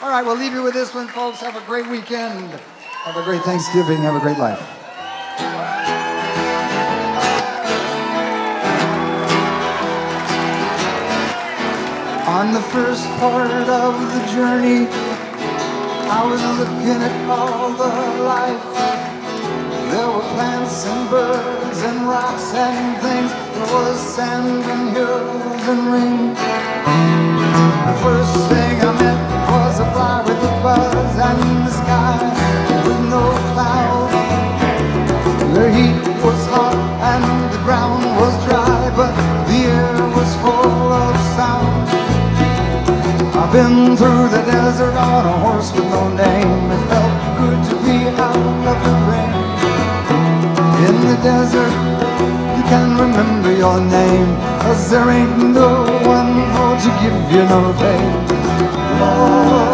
All right, we'll leave you with this one, folks. Have a great weekend. Have a great Thanksgiving. Have a great life. On the first part of the journey, I was looking at all the life. There were plants and birds and rocks and things. There was sand and hills and rain. The first thing I through the desert on a horse with no name. It felt good to be out of the rain. In the desert, you can remember your name, cause there ain't no one for to give you no pain. La,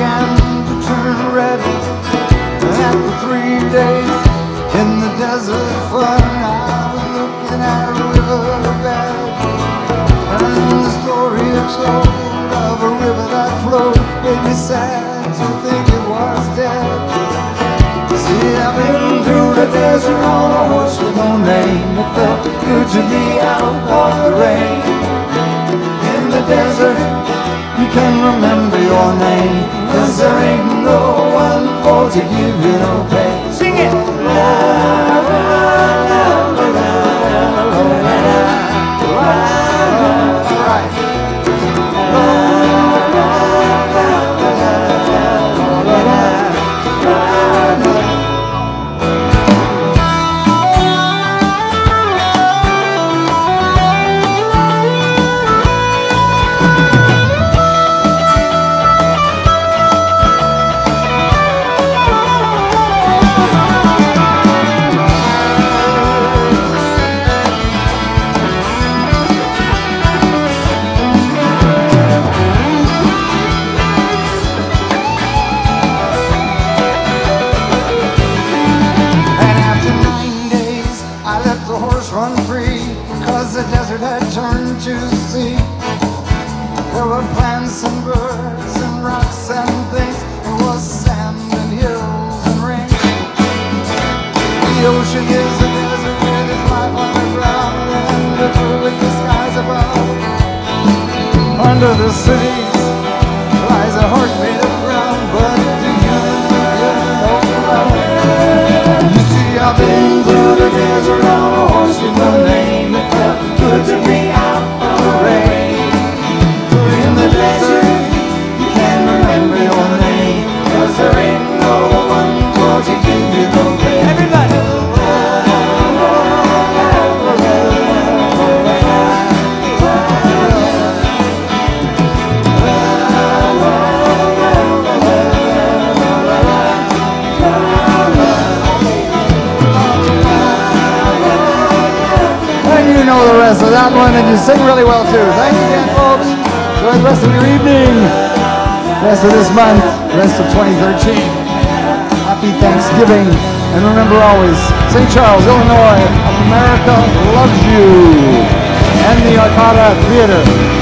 began to turn red. After three days in the desert fun, I was looking at a riverbed. And the story it told of a river that flowed made me sad to think it was dead. See, I've been through the desert on a horse with no name. It felt good to be out of the rain. Remember your name. Cause there ain't no one for to give you no pain. Sing it! And had turned to sea. There were plants and birds and rocks and things. There was sand and hills and rain. The ocean is a desert with life the and the blue with the skies above. Under the cities know the rest of that one, and you sing really well too. Thank you again, folks. Enjoy the rest of your evening, rest of this month, rest of 2013. Happy Thanksgiving, and remember always, St. Charles, Illinois, America loves you, and the Arcada Theater.